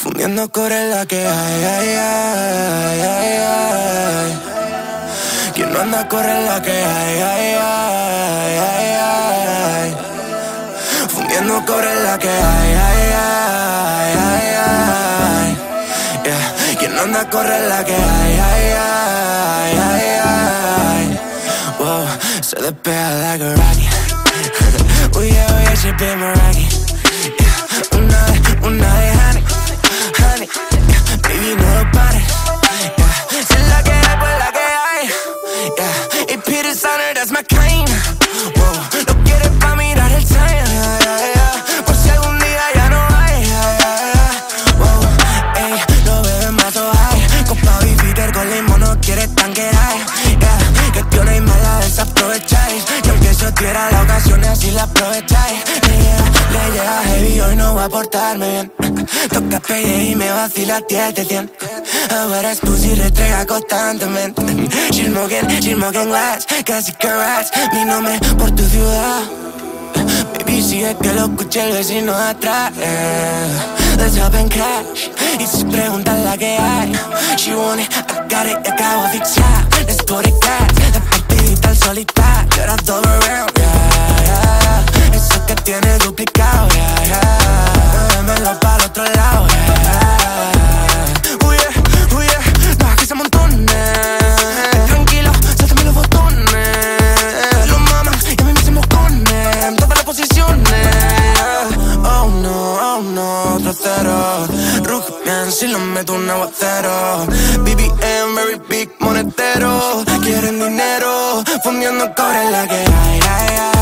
Fundiendo core la que hay, ay, ay, ay, ay. Quien no anda corre la que hay, ay, ay, ay, ay. Fundiendo core la que hay, ay, ay, ay, ay. Yeah. Quien no anda corre la que hay, ay, ay, ay, ay. Wow, se despega like a rocket. Uy, yeah, she be my. Lo quieres pa' mirar el sign. Por si algún día ya no hay. Yeah. Wow, no bebes más o hay. Copa y Peter con limón no quieres tanquear. Yeah, que no hay mala desaprovecháis. Y aunque eso tuviera la ocasión, así la aprovecháis. Le llega, le llega heavy, hoy no va a portarme bien. Toca pedir y me vacila 10 de 100. Ahora es tú si retrega constantemente. She's smoking, she's smoking glass, casi carats. Mi nombre por tu ciudad. Baby, sigue que lo escuche el vecino atrás. Yeah. Let's hop and crash. Y si preguntas la que hay, she want it, I got it, acabo de fixar. Let's go to cat, de partidita al solita. You're a double round, yeah, yeah. Eso que tiene duplicado, yeah, yeah. Muévemelo para otro lado, yeah. Otro cero. Rugian si lo meto un aguacero. BBM, very big monetero. Quieren dinero, fundiendo cobre la que hay, ay, ay.